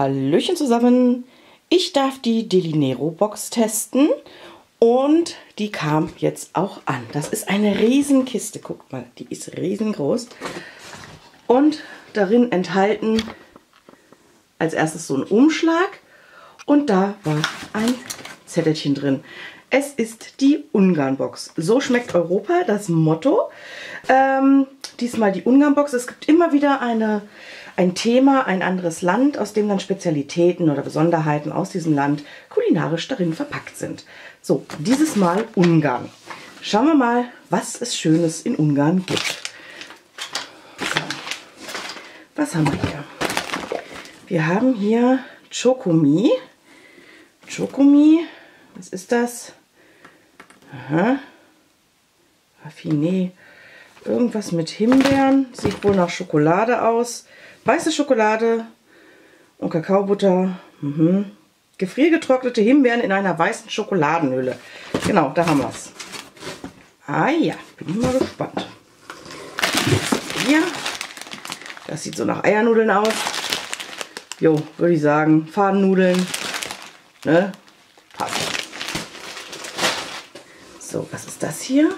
Hallöchen zusammen. Ich darf die Delinero Box testen und die kam jetzt auch an. Das ist eine Riesenkiste. Guckt mal, die ist riesengroß. Und darin enthalten als erstes so ein Umschlag und da war ein Zettelchen drin. Es ist die Ungarn-Box. So schmeckt Europa, das Motto. Ähm, diesmal die Ungarn-Box. Es gibt immer wieder eine, ein Thema, ein anderes Land, aus dem dann Spezialitäten oder Besonderheiten aus diesem Land kulinarisch darin verpackt sind. So, dieses Mal Ungarn. Schauen wir mal, was es Schönes in Ungarn gibt. So. Was haben wir hier? Wir haben hier Chocomi. Chocomi, was ist das? Aha. Raffiné. Irgendwas mit Himbeeren. Sieht wohl nach Schokolade aus. Weiße Schokolade und Kakaobutter. Mhm. Gefriergetrocknete Himbeeren in einer weißen Schokoladenhülle. Genau, da haben wir es. Ah ja, bin ich mal gespannt. Hier. Das sieht so nach Eiernudeln aus. Jo, würde ich sagen, Fadennudeln. Ne? So, was ist das hier?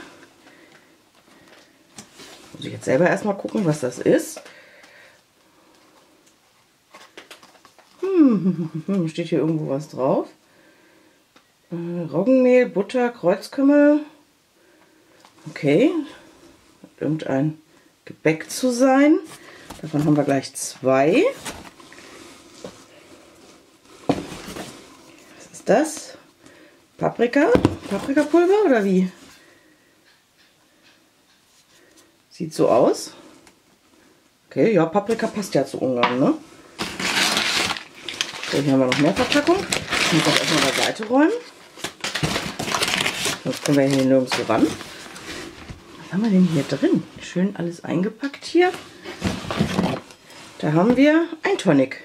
Muss ich jetzt selber erstmal gucken, was das ist. Hm, steht hier irgendwo was drauf? Äh, Roggenmehl, Butter, Kreuzkümmel. Okay. Irgendein Gebäck zu sein. Davon haben wir gleich zwei. Was ist das? Paprika? Paprikapulver oder wie? Sieht so aus. Okay, ja, Paprika passt ja zu Ungarn, ne? So, hier haben wir noch mehr Verpackung. Ich muss das erstmal beiseite räumen. Sonst kommen wir hier nirgendwo ran. Was haben wir denn hier drin? Schön alles eingepackt hier. Da haben wir ein Tonic.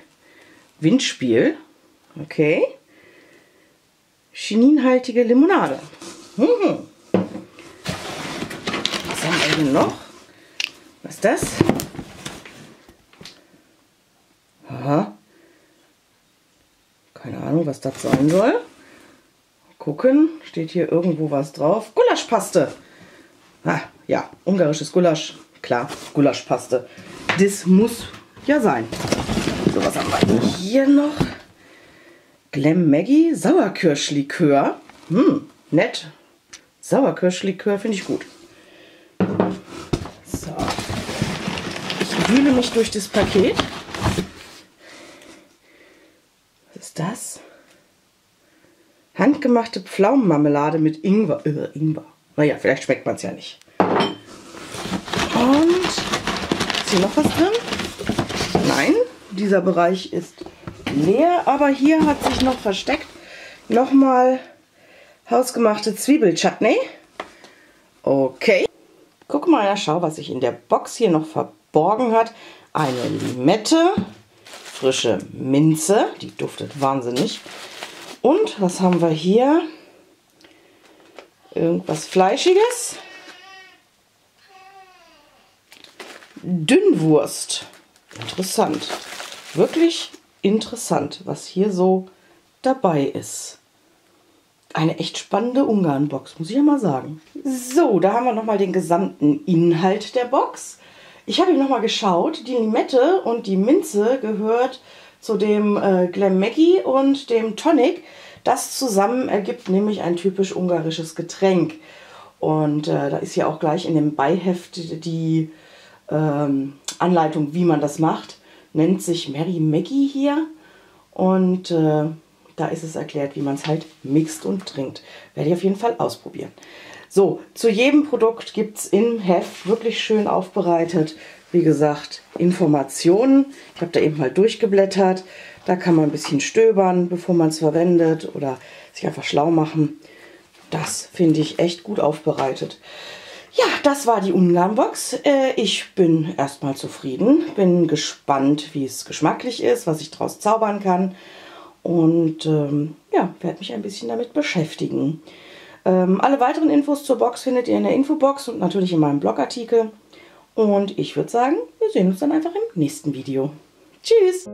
Windspiel. Okay chininhaltige Limonade. Mhm. Was haben wir denn noch? Was ist das? Aha. Keine Ahnung, was das sein soll. Gucken, steht hier irgendwo was drauf. Gulaschpaste. Ah, ja, ungarisches Gulasch. Klar, Gulaschpaste. Das muss ja sein. So, was haben wir hier noch? Glam Maggie Sauerkirschlikör. Hm, nett. Sauerkirschlikör finde ich gut. So. Ich wühle mich durch das Paket. Was ist das? Handgemachte Pflaumenmarmelade mit Ingwer. Äh, Ingwer. Naja, vielleicht schmeckt man es ja nicht. Und ist hier noch was drin? Nein, dieser Bereich ist leer, aber hier hat sich noch versteckt nochmal hausgemachte Zwiebelchutney. Okay. Guck mal, ja, schau, was sich in der Box hier noch verborgen hat. Eine Limette, frische Minze, die duftet wahnsinnig. Und was haben wir hier? Irgendwas Fleischiges. Dünnwurst. Interessant. Wirklich interessant, was hier so dabei ist. Eine echt spannende Ungarn-Box, muss ich ja mal sagen. So, da haben wir nochmal den gesamten Inhalt der Box. Ich habe noch mal geschaut, die Limette und die Minze gehört zu dem äh, Glam Maggie und dem Tonic. Das zusammen ergibt nämlich ein typisch ungarisches Getränk. Und äh, da ist ja auch gleich in dem Beiheft die ähm, Anleitung, wie man das macht nennt sich Mary Maggie hier und äh, da ist es erklärt, wie man es halt mixt und trinkt. Werde ich auf jeden Fall ausprobieren. So, zu jedem Produkt gibt es im Heft wirklich schön aufbereitet, wie gesagt, Informationen. Ich habe da eben mal durchgeblättert. Da kann man ein bisschen stöbern, bevor man es verwendet oder sich einfach schlau machen. Das finde ich echt gut aufbereitet. Ja, das war die Ungarn-Box. Äh, ich bin erstmal zufrieden, bin gespannt, wie es geschmacklich ist, was ich daraus zaubern kann und ähm, ja, werde mich ein bisschen damit beschäftigen. Ähm, alle weiteren Infos zur Box findet ihr in der Infobox und natürlich in meinem Blogartikel. Und ich würde sagen, wir sehen uns dann einfach im nächsten Video. Tschüss!